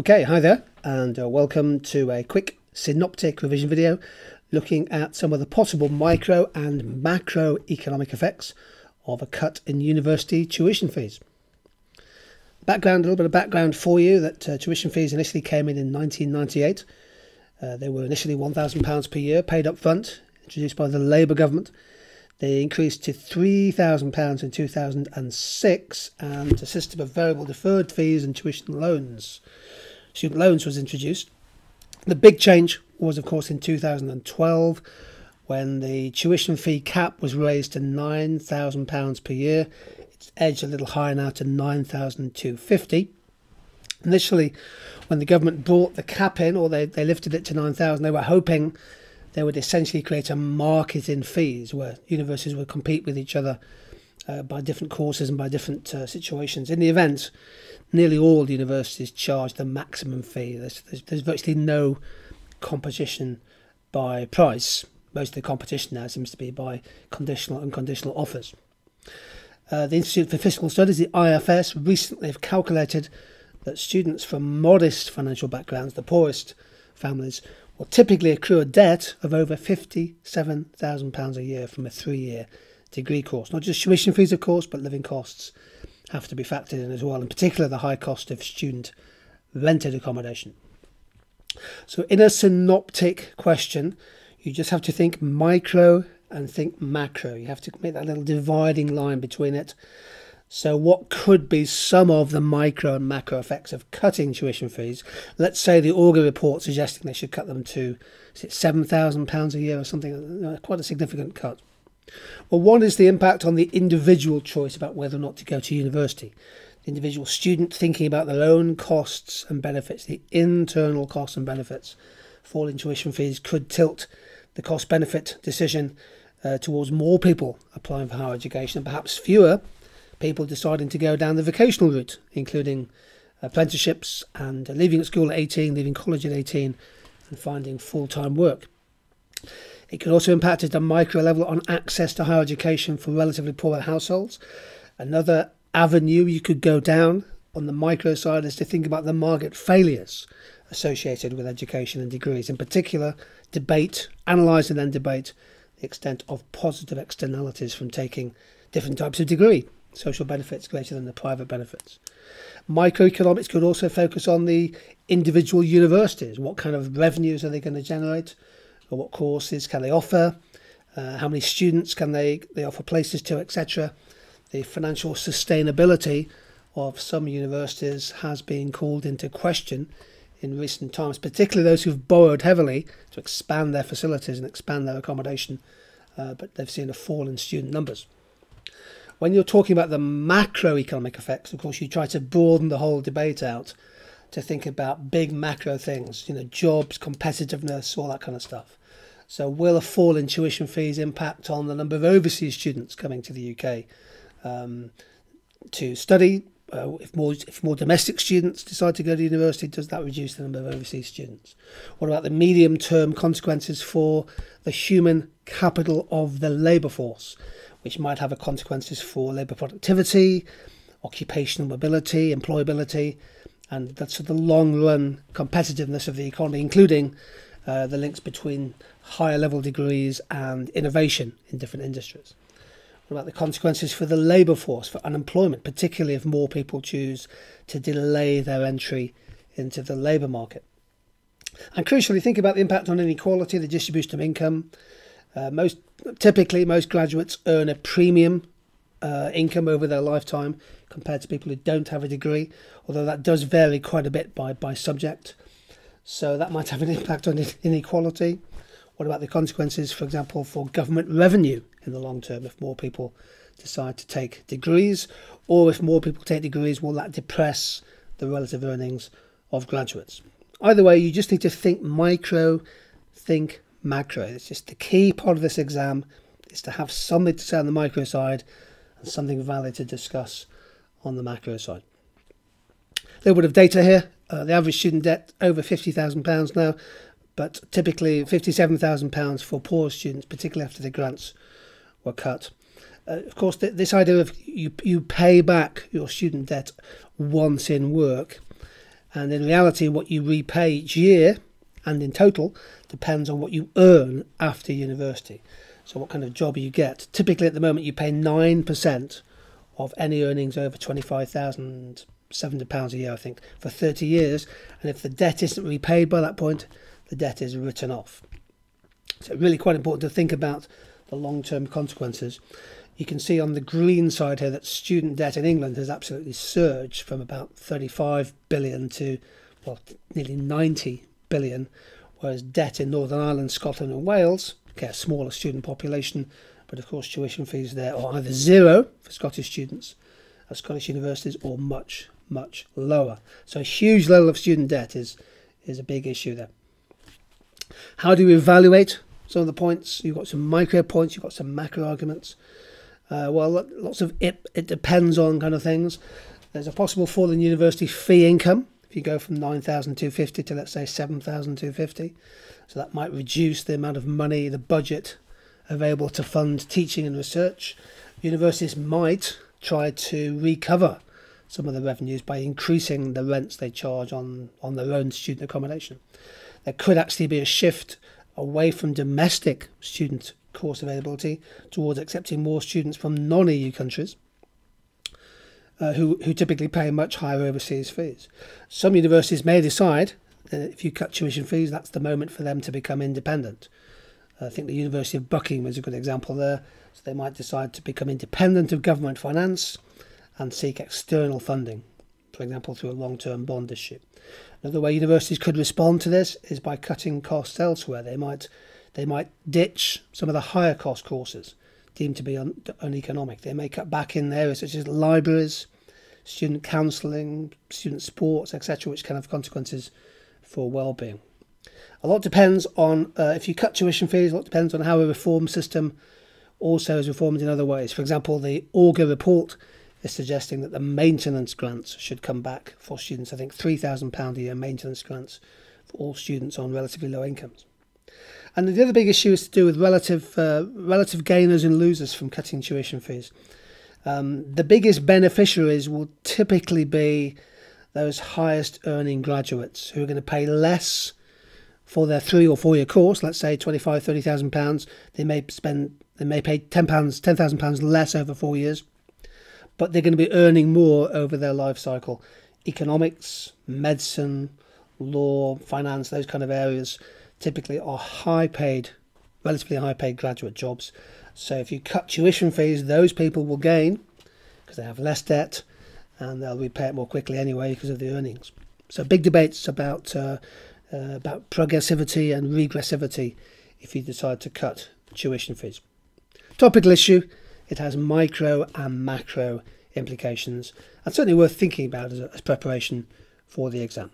Okay, hi there, and uh, welcome to a quick synoptic revision video looking at some of the possible micro and macro economic effects of a cut in university tuition fees. Background, a little bit of background for you that uh, tuition fees initially came in in 1998. Uh, they were initially £1,000 per year paid up front, introduced by the Labour government. They increased to £3,000 in 2006 and a system of variable deferred fees and tuition loans student loans was introduced. The big change was, of course, in 2012 when the tuition fee cap was raised to £9,000 per year. It's edged a little higher now to 9250 Initially, when the government brought the cap in, or they, they lifted it to 9,000, they were hoping they would essentially create a market in fees where universities would compete with each other uh, by different courses and by different uh, situations. In the event, nearly all universities charge the maximum fee. There's, there's, there's, virtually no competition by price. Most of the competition now seems to be by conditional and conditional offers. Uh, the Institute for Fiscal Studies, the IFS, recently have calculated that students from modest financial backgrounds, the poorest families, will typically accrue a debt of over £57,000 a year from a three year degree course. Not just tuition fees, of course, but living costs have to be factored in as well, in particular the high cost of student rented accommodation. So, in a synoptic question, you just have to think micro and think macro. You have to make that little dividing line between it. So, what could be some of the micro and macro effects of cutting tuition fees? Let's say the Augar report suggesting they should cut them to £7,000 a year or something, uh, quite a significant cut. Well, one is the impact on the individual choice about whether or not to go to university. The individual student thinking about their own costs and benefits, the internal costs and benefits. Falling tuition fees could tilt the cost benefit decision uh, towards more people applying for higher education and perhaps fewer people deciding to go down the vocational route, including apprenticeships and leaving school at 18, leaving college at 18, and finding full time work. It could also impact at a micro level on access to higher education for relatively poor households. Another avenue you could go down on the micro side is to think about the market failures associated with education and degrees. In particular, debate, analyse and then debate the extent of positive externalities from taking different types of degree, social benefits greater than the private benefits. Microeconomics could also focus on the individual universities. What kind of revenues are they going to generate? or what courses can they offer, uh, how many students can they, they offer places to, etc. The financial sustainability of some universities has been called into question in recent times, particularly those who've borrowed heavily to expand their facilities and expand their accommodation, uh, but they've seen a fall in student numbers. When you're talking about the macroeconomic effects, of course, you try to broaden the whole debate out to think about big macro things, you know, jobs, competitiveness, all that kind of stuff. So, will a fall in tuition fees impact on the number of overseas students coming to the UK um, to study? Uh, if more if more domestic students decide to go to university, does that reduce the number of overseas students? What about the medium term consequences for the human capital of the labour force, which might have consequences for labour productivity, occupational mobility, employability, and that's the long run competitiveness of the economy, including uh, the links between higher level degrees and innovation in different industries. What about the consequences for the labour force, for unemployment, particularly if more people choose to delay their entry into the labour market? And crucially, think about the impact on inequality, the distribution of income. Uh, most typically, most graduates earn a premium uh, income over their lifetime compared to people who don't have a degree, although that does vary quite a bit by, by subject. So that might have an impact on inequality. What about the consequences, for example, for government revenue in the long term if more people decide to take degrees? Or if more people take degrees, will that depress the relative earnings of graduates? Either way, you just need to think micro, think macro. It's just the key part of this exam is to have something to say on the micro side and something valid to discuss on the macro side. A little bit of data here. Uh, the average student debt over £50,000 now, but typically £57,000 for poor students, particularly after the grants were cut. Uh, of course, th this idea of you, you pay back your student debt once in work And in reality, what you repay each year and in total depends on what you earn after university. So, what kind of job you get. Typically, at the moment, you pay 9% of any earnings over £25,700 a year, I think, for 30 years. And if the debt isn't repaid by that point, the debt is written off. So, really quite important to think about the long term consequences. You can see on the green side here that student debt in England has absolutely surged from about 35 billion to well nearly 90 billion, whereas debt in Northern Ireland, Scotland, and Wales get a smaller student population, but of course tuition fees there are either zero for Scottish students at Scottish universities or much much lower. So a huge level of student debt is is a big issue there. How do you evaluate some of the points? You've got some micro points, you've got some macro arguments. Uh, well, lots of it, it depends on kind of things. There's a possible fall in university fee income if you go from 9,250 to let's say 7,250. So that might reduce the amount of money, the budget available to fund teaching and research. Universities might try to recover some of the revenues by increasing the rents they charge on, on their own student accommodation. There could actually be a shift away from domestic student course availability towards accepting more students from non-EU countries uh, who, who typically pay much higher overseas fees. Some universities may decide that if you cut tuition fees, that's the moment for them to become independent. I think the University of Buckingham is a good example there. So they might decide to become independent of government finance and seek external funding, for example, through a long term bond issue. Another way universities could respond to this is by cutting costs elsewhere. They might they might ditch some of the higher cost courses deemed to be un- uneconomic. They may cut back in areas such as libraries, student counselling, student sports, etc., which can have consequences for well-being. A lot depends on uh, if you cut tuition fees. A lot depends on how a reform system also is reformed in other ways. For example, the Auger report is suggesting that the maintenance grants should come back for students. I think £3,000 a year maintenance grants for all students on relatively low incomes. And the other big issue is to do with relative uh, relative gainers and losers from cutting tuition fees. Um, the biggest beneficiaries will typically be those highest earning graduates who are going to pay less for their three or four year course. Let's say twenty five, thirty thousand pounds. They may spend they may pay ten pounds, ten thousand pounds less over four years, but they're going to be earning more over their life cycle. Economics, medicine, law, finance, those kind of areas typically are high paid, relatively high paid graduate jobs. So if you cut tuition fees, those people will gain because they have less debt and they'll repay it more quickly anyway because of the earnings. So big debates about uh, uh, about progressivity and regressivity if you decide to cut tuition fees. Topical issue, it has micro and macro implications and certainly worth thinking about as, a, as preparation for the exam.